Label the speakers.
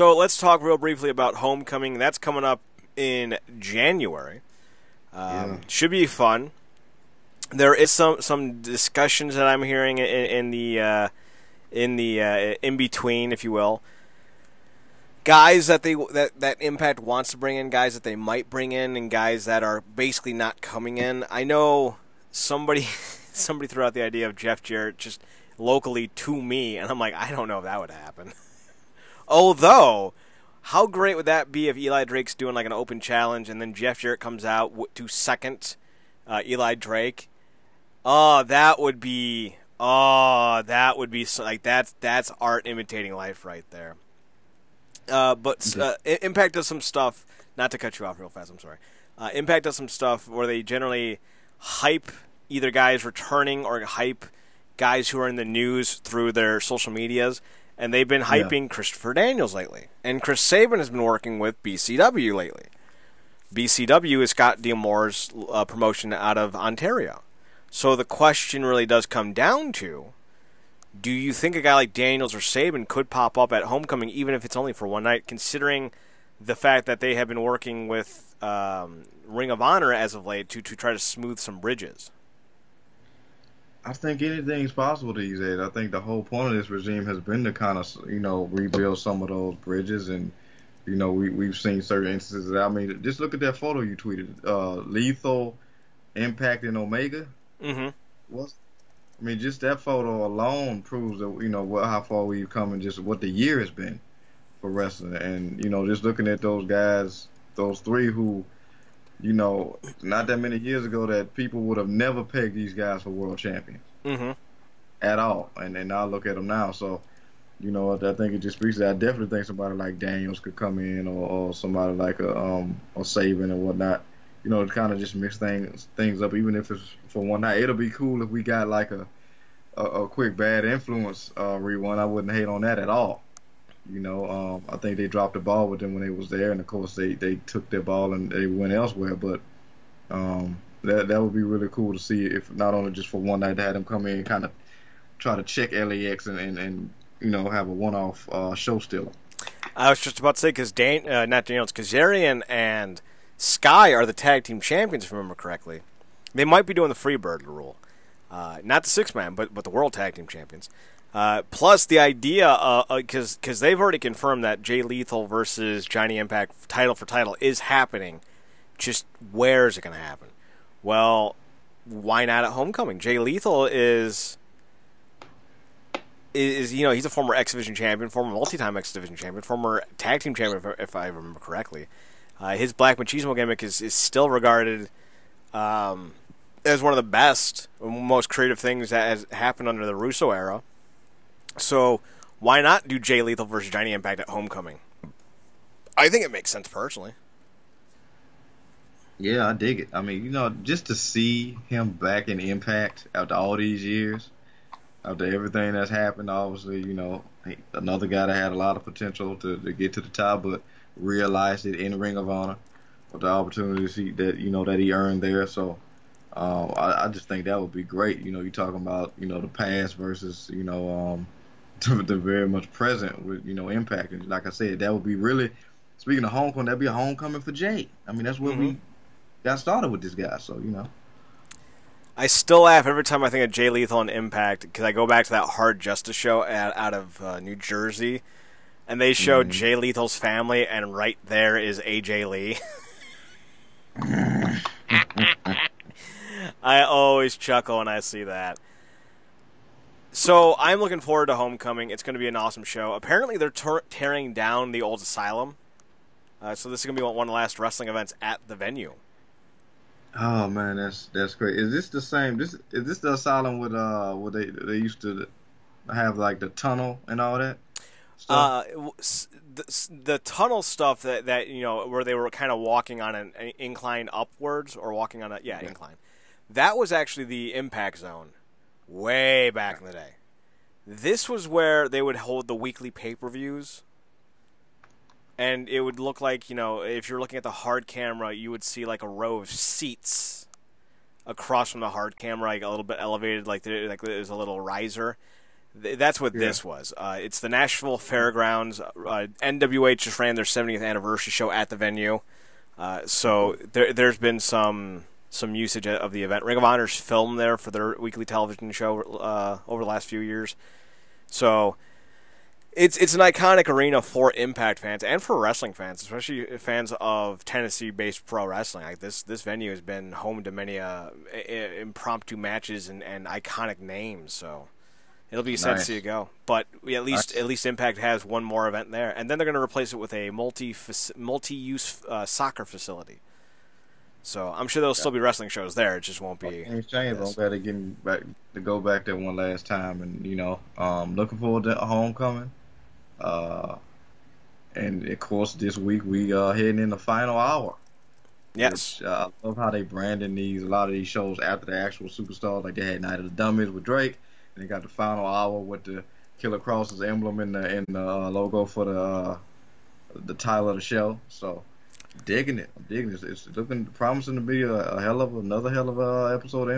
Speaker 1: So let's talk real briefly about Homecoming. That's coming up in January. Um,
Speaker 2: Yeah.
Speaker 1: Should be fun. There is some some discussions that I'm hearing in, in the uh, in the uh, in between, if you will. Guys that they that that Impact wants to bring in, guys that they might bring in, and guys that are basically not coming in. I know somebody somebody threw out the idea of Jeff Jarrett just locally to me, and I'm like, I don't know if that would happen. Although, how great would that be if Eli Drake's doing like an open challenge and then Jeff Jarrett comes out to second uh, Eli Drake? Oh, that would be. Oh, that would be so, like that's that's art imitating life right there. Uh, but uh, Impact does some stuff. Not to cut you off real fast. I'm sorry. Uh, Impact does some stuff where they generally hype either guys returning or hype guys who are in the news through their social medias, and they've been
Speaker 2: Yeah.
Speaker 1: hyping Christopher Daniels lately, and Chris Sabin has been working with BCW lately. BCW is Scott D'Amore's uh, promotion out of Ontario. So the question really does come down to do you think a guy like Daniels or Sabin could pop up at Homecoming, even if it's only for one night, considering the fact that they have been working with um, Ring of Honor as of late to, to try to smooth some bridges?
Speaker 2: I think anything's possible these days. I think the whole point of this regime has been to kind of, you know, rebuild some of those bridges, and you know, we we've seen certain instances. I mean, just look at that photo you tweeted. Uh, Lethal, Impact, and Omega.
Speaker 1: Mm-hmm.
Speaker 2: What's I mean, just that photo alone proves that you know what, how far we've come and just what the year has been for wrestling. And you know, just looking at those guys, those three who, you know, not that many years ago that people would have never pegged these guys for world champions
Speaker 1: Mm-hmm.
Speaker 2: at all. And and now look at them now. So, you know, I think it just speaks. to I definitely think somebody like Daniels could come in, or, or somebody like a um a Sabin and whatnot. You know, to kind of just mix things things up. Even if it's for one night, it'll be cool if we got like a a, a quick bad influence uh, rerun. I wouldn't hate on that at all. You know, um, I think they dropped the ball with them when they was there, and of course they they took their ball and they went elsewhere. But um, that that would be really cool to see if not only just for one night to have them come in and kind of try to check LAX and, and, and you know have a one-off uh, show stealer.
Speaker 1: I was just about to say because Dan, uh, not Daniels, Kazarian and Sky are the tag team champions, if I remember correctly. They might be doing the Freebird rule, uh, not the six man, but but the World Tag Team Champions. Uh, plus the idea, because because they've already confirmed that Jay Lethal versus Johnny Impact title for title is happening. Just where is it going to happen? Well, why not at Homecoming? Jay Lethal is is you know he's a former X Division champion, former multi-time X Division champion, former tag team champion, if, if I remember correctly. Uh, his Black Machismo gimmick is, is still regarded um, as one of the best, most creative things that has happened under the Russo era. So why not do Jay Lethal versus Johnny Impact at Homecoming? I think it makes sense personally.
Speaker 2: Yeah, I dig it. I mean, you know, just to see him back in Impact after all these years, after everything that's happened, obviously, you know, another guy that had a lot of potential to, to get to the top, but realized it in Ring of Honor with the opportunities he, that you know that he earned there. So, uh, I, I just think that would be great. You know, you're talking about you know the past versus you know um, the, the very much present with you know Impact, and like I said, that would be really. Speaking of homecoming, that'd be a homecoming for Jay. I mean, that's where we got started with this guy. So you know,
Speaker 1: I still laugh every time I think of Jay Lethal and Impact because I go back to that Hard Justice show at, out of uh, New Jersey, and they show
Speaker 2: Mhm.
Speaker 1: Jay Lethal's family, and right there is AJ Lee. I always chuckle when I see that. So I'm looking forward to Homecoming. It's going to be an awesome show. Apparently, they're ter- tearing down the old asylum, uh, so this is going to be one of the last wrestling events at the venue.
Speaker 2: oh man, that's that's great. Is this the same? This is this the asylum with uh where they they used to have like the tunnel and all that? stuff?
Speaker 1: Uh, the, the tunnel stuff that, that you know where they were kind of walking on an, an incline upwards or walking on a yeah
Speaker 2: Yeah.
Speaker 1: incline. That was actually the impact zone, way back in the day. This was where they would hold the weekly pay per views, and it would look like you know if you're looking at the hard camera, you would see like a row of seats across from the hard camera, like a little bit elevated, like there, like there's a little riser. That's what
Speaker 2: Yeah.
Speaker 1: this was. Uh, it's the Nashville Fairgrounds. Uh, NWA just ran their 70th anniversary show at the venue, uh, so there, there's been some some usage of the event. Ring of Honor's filmed there for their weekly television show uh, over the last few years. So it's it's an iconic arena for Impact fans and for wrestling fans, especially fans of Tennessee-based pro wrestling. Like this, this venue has been home to many uh, impromptu matches and, and iconic names. So it'll be sad to see it go. But we at least
Speaker 2: Nice.
Speaker 1: at least Impact has one more event there, and then they're going to replace it with a multi multi-use uh, soccer facility. So I'm sure there'll still be wrestling shows there. It just won't be.
Speaker 2: Change.
Speaker 1: Yes.
Speaker 2: I'm glad they're getting back to go back there one last time, and you know, um, looking forward to homecoming. Uh, and of course, this week we are heading in the final hour.
Speaker 1: Yes.
Speaker 2: Which, uh, I love how they branding these a lot of these shows after the actual superstars. Like they had Night of the Dummies with Drake, and they got the final hour with the Killer Kross's emblem in the in the uh, logo for the uh, the title of the show. So digging it, I'm digging it. It's looking promising to be a, a hell of another hell of a uh, episode of